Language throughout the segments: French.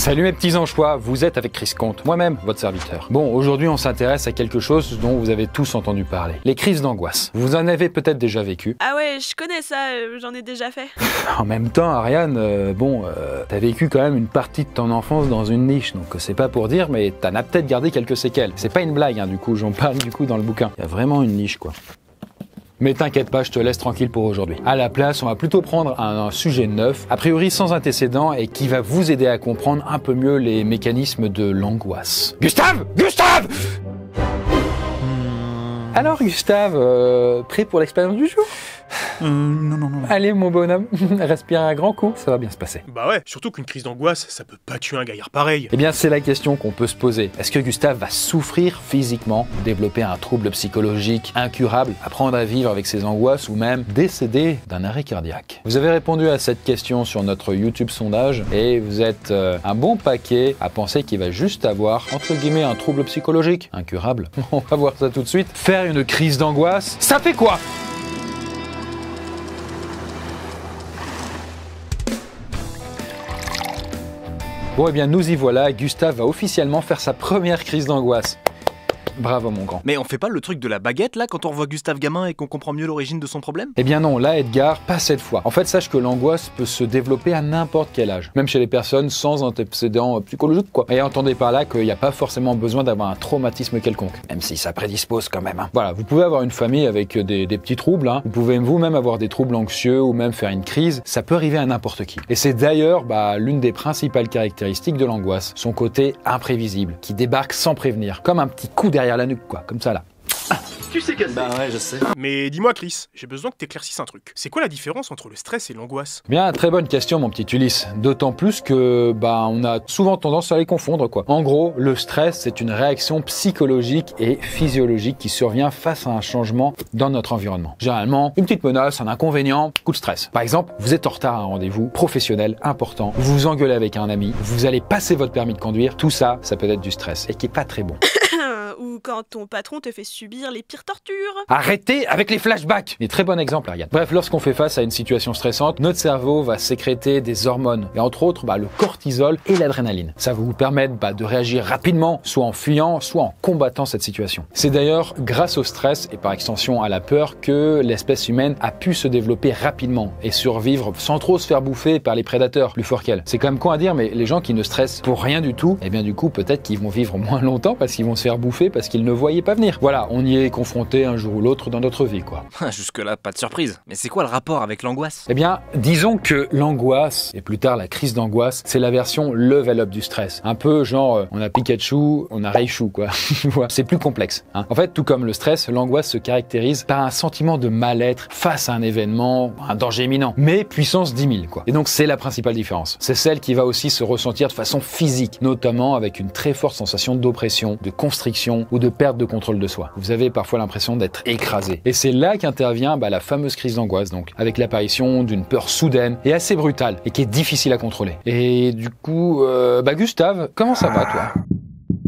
Salut mes petits anchois, vous êtes avec Chris Comte, moi-même, votre serviteur. Bon, aujourd'hui on s'intéresse à quelque chose dont vous avez tous entendu parler. Les crises d'angoisse. Vous en avez peut-être déjà vécu. Ah ouais, je connais ça, euh, j'en ai déjà fait. En même temps, Ariane, euh, bon, euh, t'as vécu quand même une partie de ton enfance dans une niche, donc c'est pas pour dire, mais t'en as peut-être gardé quelques séquelles. C'est pas une blague, hein, du coup, j'en parle du coup dans le bouquin. Il y a vraiment une niche, quoi. Mais t'inquiète pas, je te laisse tranquille pour aujourd'hui. À la place, on va plutôt prendre un, sujet neuf, a priori sans antécédent et qui va vous aider à comprendre un peu mieux les mécanismes de l'angoisse. Gustave Gustave Alors Gustave, euh, prêt pour l'expérience du jour? Euh, non, non, non. Allez mon bonhomme, respire un grand coup, ça va bien se passer. Bah ouais, surtout qu'une crise d'angoisse, ça peut pas tuer un gaillard pareil. Eh bien, c'est la question qu'on peut se poser. Est-ce que Gustave va souffrir physiquement, développer un trouble psychologique incurable, apprendre à vivre avec ses angoisses ou même décéder d'un arrêt cardiaque? Vous avez répondu à cette question sur notre YouTube sondage et vous êtes euh, un bon paquet à penser qu'il va juste avoir, entre guillemets, un trouble psychologique incurable. On va voir ça tout de suite. Faire une crise d'angoisse, ça fait quoi? Bon, eh bien, nous y voilà. Gustave va officiellement faire sa première crise d'angoisse. Bravo, mon grand. Mais on fait pas le truc de la baguette là quand on revoit Gustave Gamin et qu'on comprend mieux l'origine de son problème? Eh bien non, là Edgar, pas cette fois. En fait, sache que l'angoisse peut se développer à n'importe quel âge, même chez les personnes sans antécédents euh, psychologiques quoi. Et entendez par là qu'il n'y a pas forcément besoin d'avoir un traumatisme quelconque, même si ça prédispose quand même. hein. Voilà, vous pouvez avoir une famille avec des, des petits troubles, hein. vous pouvez vous-même avoir des troubles anxieux ou même faire une crise, ça peut arriver à n'importe qui. Et c'est d'ailleurs bah, l'une des principales caractéristiques de l'angoisse, son côté imprévisible, qui débarque sans prévenir, comme un petit coup derrière la nuque quoi, comme ça là. Bah ouais, je sais. Mais dis-moi, Chris, j'ai besoin que t'éclaircisses un truc. C'est quoi la différence entre le stress et l'angoisse? Bien, très bonne question, mon petit Ulysse. D'autant plus que, bah, on a souvent tendance à les confondre, quoi. En gros, le stress, c'est une réaction psychologique et physiologique qui survient face à un changement dans notre environnement. Généralement, une petite menace, un inconvénient, coup de stress. Par exemple, vous êtes en retard à un rendez-vous professionnel important, vous vous engueulez avec un ami, vous allez passer votre permis de conduire, tout ça, ça peut être du stress et qui est pas très bon. Ou quand ton patron te fait subir les pires tortures. Arrêtez avec les flashbacks Et très bon exemple, Ariane. Bref, lorsqu'on fait face à une situation stressante, notre cerveau va sécréter des hormones, et entre autres bah, le cortisol et l'adrénaline. Ça va vous permettre bah, de réagir rapidement, soit en fuyant, soit en combattant cette situation. C'est d'ailleurs grâce au stress, et par extension à la peur, que l'espèce humaine a pu se développer rapidement et survivre sans trop se faire bouffer par les prédateurs plus forts qu'elle. C'est quand même con à dire, mais les gens qui ne stressent pour rien du tout, eh bien du coup peut-être qu'ils vont vivre moins longtemps parce qu'ils vont se faire bouffer parce qu'ils ne voyaient pas venir. Voilà, on y est confronté un jour ou l'autre dans notre vie, quoi. Jusque-là, pas de surprise. Mais c'est quoi le rapport avec l'angoisse? Eh bien, disons que l'angoisse, et plus tard la crise d'angoisse, c'est la version level up du stress. Un peu genre, euh, on a Pikachu, on a Raichu, quoi. C'est plus complexe. hein. En fait, tout comme le stress, l'angoisse se caractérise par un sentiment de mal-être face à un événement, un danger imminent, mais puissance 10 000, quoi. Et donc, c'est la principale différence. C'est celle qui va aussi se ressentir de façon physique, notamment avec une très forte sensation d'oppression, de constriction ou de perte de contrôle de soi. Vous avez parfois l'impression d'être écrasé. Et c'est là qu'intervient bah, la fameuse crise d'angoisse, donc, avec l'apparition d'une peur soudaine et assez brutale, et qui est difficile à contrôler. Et du coup, euh, bah Gustave, comment ça va toi?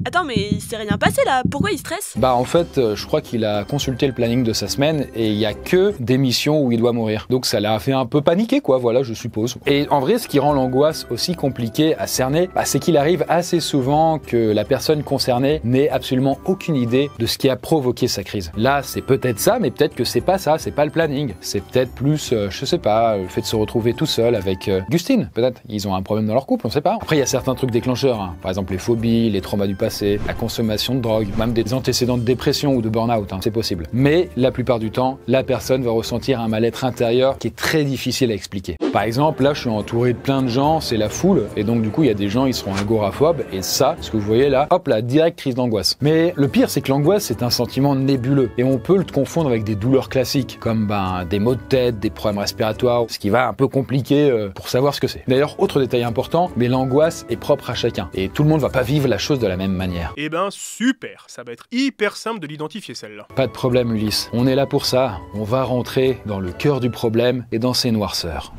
Attends, mais il s'est rien passé là, pourquoi il stresse? Bah en fait, euh, je crois qu'il a consulté le planning de sa semaine et il y a que des missions où il doit mourir. Donc ça l'a fait un peu paniquer quoi, voilà, je suppose. Et en vrai, ce qui rend l'angoisse aussi compliquée à cerner, bah, c'est qu'il arrive assez souvent que la personne concernée n'ait absolument aucune idée de ce qui a provoqué sa crise. Là, c'est peut-être ça, mais peut-être que c'est pas ça, c'est pas le planning. C'est peut-être plus, euh, je sais pas, le fait de se retrouver tout seul avec euh, Gustine, peut-être. Ils ont un problème dans leur couple, on sait pas. Après, il y a certains trucs déclencheurs, hein. par exemple les phobies, les traumas du passé, la consommation de drogue, même des antécédents de dépression ou de burn-out, hein, c'est possible. Mais la plupart du temps, la personne va ressentir un mal-être intérieur qui est très difficile à expliquer. Par exemple, là, je suis entouré de plein de gens, c'est la foule, et donc du coup, il y a des gens, ils seront agoraphobes, et ça, ce que vous voyez là, hop là, direct crise d'angoisse. Mais le pire, c'est que l'angoisse, c'est un sentiment nébuleux, et on peut le confondre avec des douleurs classiques, comme ben, des maux de tête, des problèmes respiratoires, ce qui va un peu compliquer euh, pour savoir ce que c'est. D'ailleurs, autre détail important, mais l'angoisse est propre à chacun, et tout le monde va pas vivre la chose de la même manière. Eh ben super, ça va être hyper simple de l'identifier celle-là. Pas de problème Ulysse, on est là pour ça, on va rentrer dans le cœur du problème et dans ses noirceurs.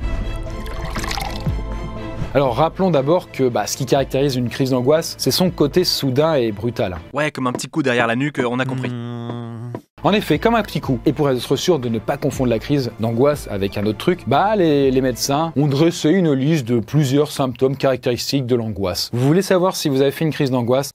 Alors rappelons d'abord que bah, ce qui caractérise une crise d'angoisse, c'est son côté soudain et brutal. Ouais, comme un petit coup derrière la nuque, on a compris. Mmh, En effet, comme un petit coup, et pour être sûr de ne pas confondre la crise d'angoisse avec un autre truc, bah les, les médecins ont dressé une liste de plusieurs symptômes caractéristiques de l'angoisse. Vous voulez savoir si vous avez fait une crise d'angoisse?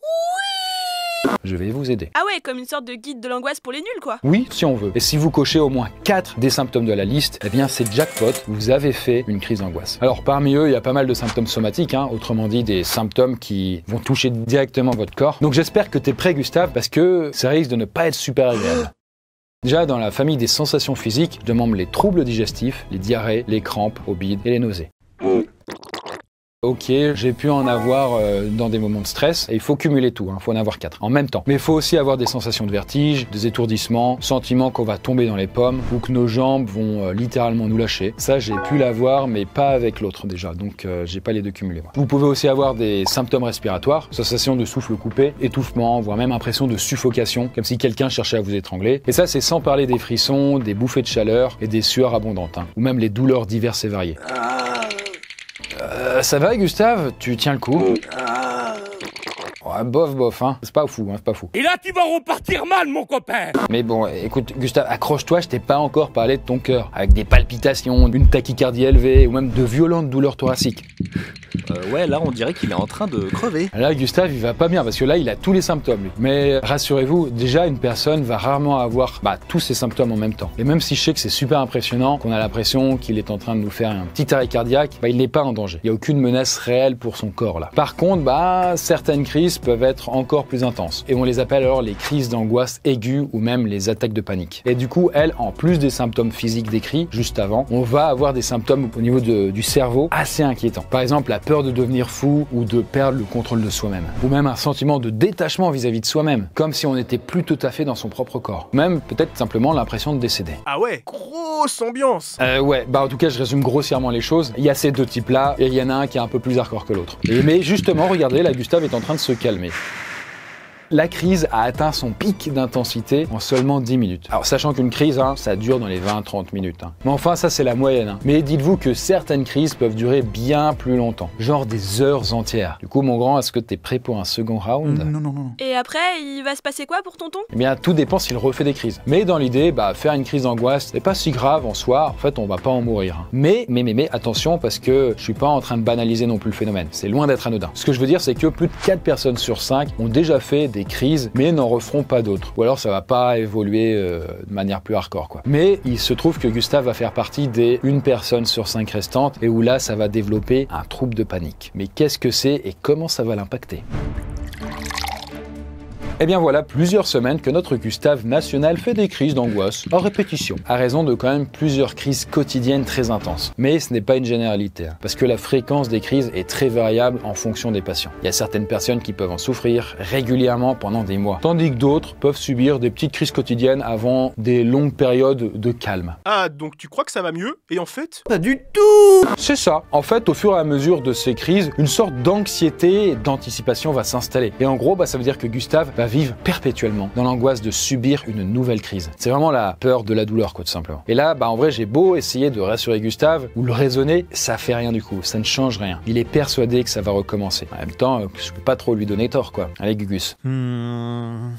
Je vais vous aider. Ah ouais, comme une sorte de guide de l'angoisse pour les nuls, quoi. Oui, si on veut. Et si vous cochez au moins 4 des symptômes de la liste, eh bien c'est jackpot, vous avez fait une crise d'angoisse. Alors parmi eux, il y a pas mal de symptômes somatiques, hein, autrement dit des symptômes qui vont toucher directement votre corps. Donc j'espère que t'es prêt Gustave, parce que ça risque de ne pas être super agréable. Déjà, dans la famille des sensations physiques, je demande les troubles digestifs, les diarrhées, les crampes au bide et les nausées. Ok, j'ai pu en avoir euh, dans des moments de stress, et il faut cumuler tout, il hein, faut en avoir quatre en même temps. Mais il faut aussi avoir des sensations de vertige, des étourdissements, sentiments qu'on va tomber dans les pommes, ou que nos jambes vont euh, littéralement nous lâcher. Ça, j'ai pu l'avoir, mais pas avec l'autre déjà, donc euh, j'ai pas les deux cumulés. Moi. Vous pouvez aussi avoir des symptômes respiratoires, sensation de souffle coupé, étouffement, voire même impression de suffocation, comme si quelqu'un cherchait à vous étrangler. Et ça, c'est sans parler des frissons, des bouffées de chaleur et des sueurs abondantes, hein, ou même les douleurs diverses et variées. Euh, ça va, Gustave? Tu tiens le coup? Ouais, bof, bof, hein. C'est pas fou, hein, c'est pas fou. Et là, tu vas repartir mal, mon copain Mais bon, écoute, Gustave, accroche-toi, je t'ai pas encore parlé de ton cœur. Avec des palpitations, une tachycardie élevée, ou même de violentes douleurs thoraciques. Euh, ouais, là, on dirait qu'il est en train de crever. Là, Gustave, il va pas bien, parce que là, il a tous les symptômes, lui. Mais rassurez-vous, déjà, une personne va rarement avoir bah, tous ces symptômes en même temps. Et même si je sais que c'est super impressionnant, qu'on a l'impression qu'il est en train de nous faire un petit arrêt cardiaque, bah, il n'est pas en danger. Il n'y a aucune menace réelle pour son corps, là. Par contre, bah, certaines crises peuvent être encore plus intenses. Et on les appelle alors les crises d'angoisse aiguë ou même les attaques de panique. Et du coup, elles, en plus des symptômes physiques décrits juste avant, on va avoir des symptômes au niveau de- du cerveau assez inquiétants. Par exemple, la peur de devenir fou ou de perdre le contrôle de soi-même. Ou même un sentiment de détachement vis-à-vis de soi-même, comme si on n'était plus tout à fait dans son propre corps. Même peut-être simplement l'impression de décéder. Ah ouais, grosse ambiance Euh, ouais, bah en tout cas, je résume grossièrement les choses. Il y a ces deux types-là, et il y en a un qui est un peu plus hardcore que l'autre. Mais justement, regardez, là, Gustave est en train de se calmer calmer. La crise a atteint son pic d'intensité en seulement 10 minutes. Alors, sachant qu'une crise, hein, ça dure dans les 20-30 minutes. hein. Mais enfin, ça, c'est la moyenne. hein. Mais dites-vous que certaines crises peuvent durer bien plus longtemps, genre des heures entières. Du coup, mon grand, est-ce que t'es prêt pour un second round? Non, non, non. Et après, il va se passer quoi pour tonton? Eh bien, tout dépend s'il refait des crises. Mais dans l'idée, bah, faire une crise d'angoisse, c'est pas si grave en soi. En fait, on va pas en mourir. Mais, mais, mais, mais, attention, parce que je suis pas en train de banaliser non plus le phénomène. C'est loin d'être anodin. Ce que je veux dire, c'est que plus de 4 personnes sur 5 ont déjà fait des crises, mais n'en referont pas d'autres. Ou alors, ça va pas évoluer euh, de manière plus hardcore, quoi. Mais il se trouve que Gustave va faire partie des une personne sur 5 restantes, et où là, ça va développer un trouble de panique. Mais qu'est-ce que c'est et comment ça va l'impacter? Eh bien voilà plusieurs semaines que notre Gustave national fait des crises d'angoisse en répétition, à raison de quand même plusieurs crises quotidiennes très intenses. Mais ce n'est pas une généralité, hein, parce que la fréquence des crises est très variable en fonction des patients. Il y a certaines personnes qui peuvent en souffrir régulièrement pendant des mois, tandis que d'autres peuvent subir des petites crises quotidiennes avant des longues périodes de calme. Ah, donc tu crois que ça va mieux? Et en fait? Pas du tout C'est ça. En fait, au fur et à mesure de ces crises, une sorte d'anxiété et d'anticipation va s'installer. Et en gros, bah, ça veut dire que Gustave va vivre perpétuellement dans l'angoisse de subir une nouvelle crise. C'est vraiment la peur de la douleur, quoi, tout simplement. Et là, bah, en vrai, j'ai beau essayer de rassurer Gustave ou le raisonner, ça fait rien du coup. Ça ne change rien. Il est persuadé que ça va recommencer. En même temps, euh, je peux pas trop lui donner tort, quoi. Allez, Gugus. Hmm.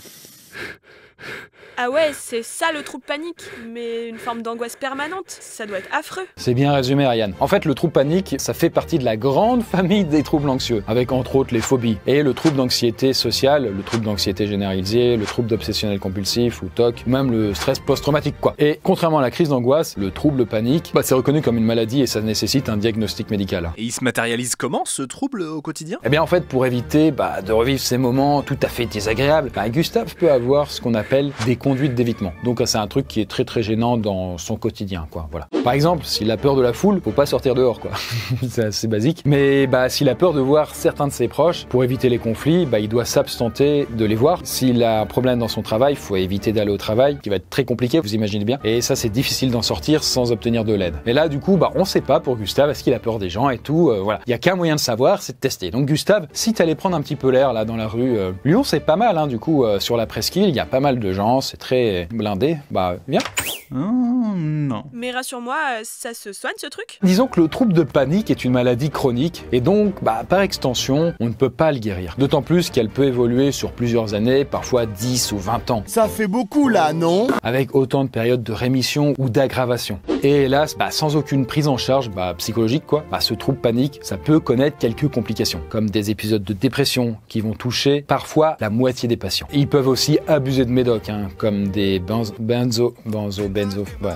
Ah ouais, c'est ça le trouble panique, mais une forme d'angoisse permanente. Ça doit être affreux. C'est bien résumé, Ariane. En fait, le trouble panique, ça fait partie de la grande famille des troubles anxieux, avec entre autres les phobies. Et le trouble d'anxiété sociale, le trouble d'anxiété généralisée, le trouble d'obsessionnel compulsif ou TOC, même le stress post-traumatique, quoi. Et contrairement à la crise d'angoisse, le trouble panique, bah, c'est reconnu comme une maladie et ça nécessite un diagnostic médical. Et il se matérialise comment, ce trouble, au quotidien? Eh bien, en fait, pour éviter bah, de revivre ces moments tout à fait désagréables, bah, Gustave peut avoir ce qu'on appelle des conduites d'évitement. Donc, c'est un truc qui est très très gênant dans son quotidien, quoi. Voilà. Par exemple, s'il a peur de la foule, faut pas sortir dehors, quoi. c'est basique. Mais bah, s'il a peur de voir certains de ses proches, pour éviter les conflits, bah, il doit s'abstenter de les voir. S'il a un problème dans son travail, faut éviter d'aller au travail, qui va être très compliqué, vous imaginez bien. Et ça, c'est difficile d'en sortir sans obtenir de l'aide. Et là, du coup, bah, on sait pas pour Gustave, est-ce qu'il a peur des gens et tout. euh, voilà. Il y a qu'un moyen de savoir, c'est de tester. Donc, Gustave, si t'allais prendre un petit peu l'air là dans la rue, euh, Lyon, c'est pas mal, hein, du coup, euh, sur la presqu'île, il y a pas mal de gens, c'est très blindé. Bah, viens. Hum, non. Mais rassure-moi, ça se soigne ce truc? Disons que le trouble de panique est une maladie chronique et donc, bah, par extension, on ne peut pas le guérir. D'autant plus qu'elle peut évoluer sur plusieurs années, parfois 10 ou 20 ans, Ça fait beaucoup là, non? Avec autant de périodes de rémission ou d'aggravation. Et hélas, bah, sans aucune prise en charge bah, psychologique, quoi, bah, ce trouble panique, ça peut connaître quelques complications, comme des épisodes de dépression qui vont toucher parfois la moitié des patients. Ils peuvent aussi abuser de médocs, hein, comme des benzo, benzo, benzo, benzo, ouais.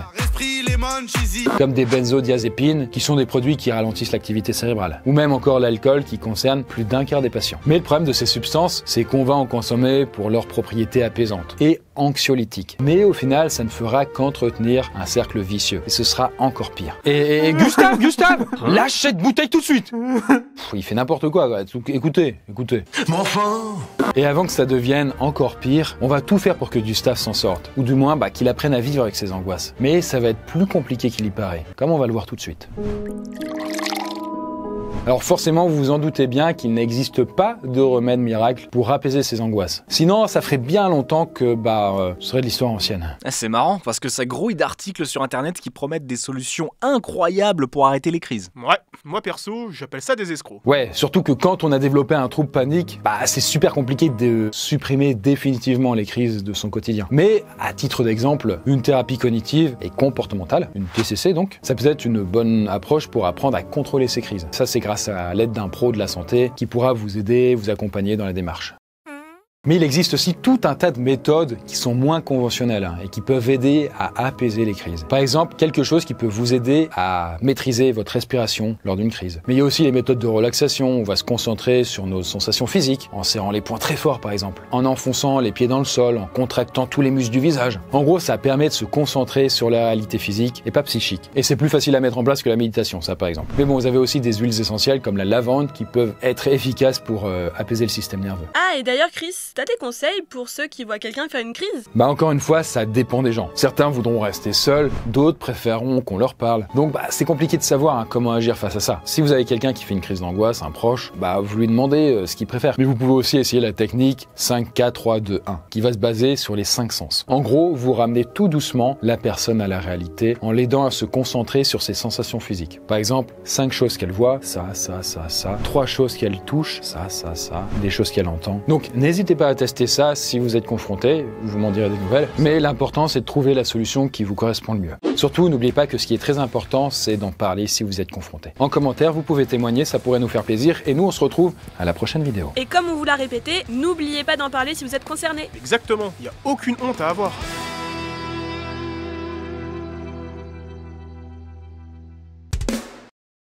comme des benzodiazépines, qui sont des produits qui ralentissent l'activité cérébrale, ou même encore l'alcool qui concerne plus d'un quart des patients. Mais le problème de ces substances, c'est qu'on va en consommer pour leurs propriétés apaisantes et anxiolytiques. Mais au final, ça ne fera qu'entretenir un cercle vicieux, et ce sera encore pire. Et, et- et Gustave, Gustave, lâche cette bouteille tout de suite Pff, Il fait n'importe quoi, quoi. écoutez, écoutez. Mais enfin Et avant que ça devienne encore pire, on va tout faire pour que Gustave s'en sorte. Ou du moins, bah, qu'il apprenne à vivre avec ses angoisses. Mais ça va être plus compliqué qu'il y paraît. Comme on va le voir tout de suite. Alors forcément, vous vous en doutez bien qu'il n'existe pas de remède miracle pour apaiser ces angoisses. Sinon, ça ferait bien longtemps que, bah, euh, ce serait de l'histoire ancienne. Ah, C'est marrant parce que ça grouille d'articles sur internet qui promettent des solutions incroyables pour arrêter les crises. Ouais, moi perso, j'appelle ça des escrocs. Ouais, surtout que quand on a développé un trouble panique, bah c'est super compliqué de supprimer définitivement les crises de son quotidien. Mais à titre d'exemple, une thérapie cognitive et comportementale, une TCC donc, ça peut être une bonne approche pour apprendre à contrôler ces crises. Ça c'est à l'aide d'un pro de la santé qui pourra vous aider, vous accompagner dans la démarche. Mais il existe aussi tout un tas de méthodes qui sont moins conventionnelles hein, et qui peuvent aider à apaiser les crises. Par exemple, quelque chose qui peut vous aider à maîtriser votre respiration lors d'une crise. Mais il y a aussi les méthodes de relaxation, on va se concentrer sur nos sensations physiques, en serrant les poings très fort par exemple, en enfonçant les pieds dans le sol, en contractant tous les muscles du visage. En gros, ça permet de se concentrer sur la réalité physique et pas psychique. Et c'est plus facile à mettre en place que la méditation, ça par exemple. Mais bon, vous avez aussi des huiles essentielles comme la lavande qui peuvent être efficaces pour euh, apaiser le système nerveux. Ah, et d'ailleurs, Chris, t'as des conseils pour ceux qui voient quelqu'un faire une crise? Bah encore une fois, ça dépend des gens. Certains voudront rester seuls, d'autres préféreront qu'on leur parle. Donc bah, c'est compliqué de savoir hein, comment agir face à ça. Si vous avez quelqu'un qui fait une crise d'angoisse, un proche, bah vous lui demandez euh, ce qu'il préfère. Mais vous pouvez aussi essayer la technique 5 4 3 2 1 qui va se baser sur les cinq sens. En gros, vous ramenez tout doucement la personne à la réalité en l'aidant à se concentrer sur ses sensations physiques. Par exemple, cinq choses qu'elle voit, ça, ça, ça, ça, trois choses qu'elle touche, ça, ça, ça, des choses qu'elle entend. Donc n'hésitez pas à tester ça si vous êtes confronté, vous m'en direz des nouvelles. Mais l'important, c'est de trouver la solution qui vous correspond le mieux. Surtout, n'oubliez pas que ce qui est très important, c'est d'en parler si vous êtes confronté. En commentaire, vous pouvez témoigner, ça pourrait nous faire plaisir. Et nous, on se retrouve à la prochaine vidéo. Et comme on vous l'a répété, n'oubliez pas d'en parler si vous êtes concerné. Exactement, y a aucune honte à avoir.